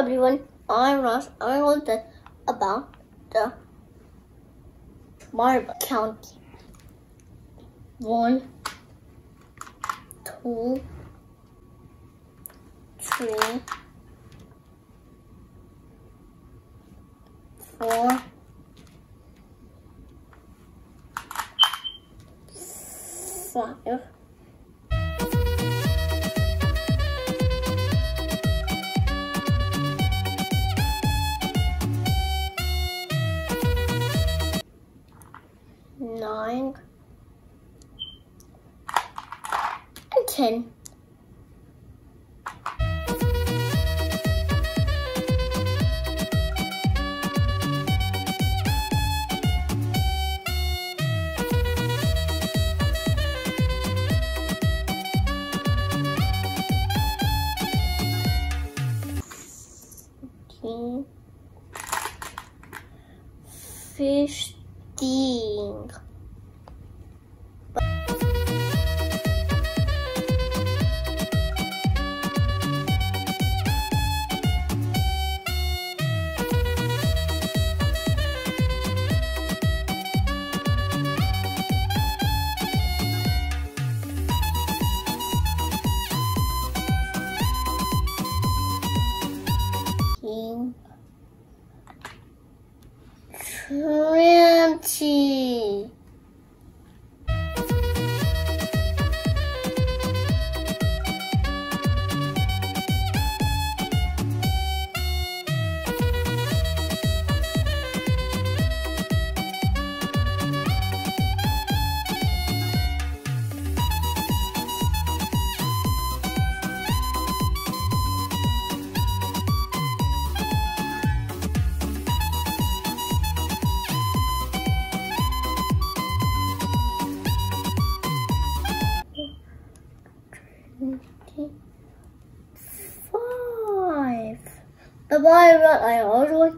everyone, I'm Ross. I'm going to about the Marble County. One, two, three, four, five. Nine, and ten. 丁 Twenty. Five. The Bible I always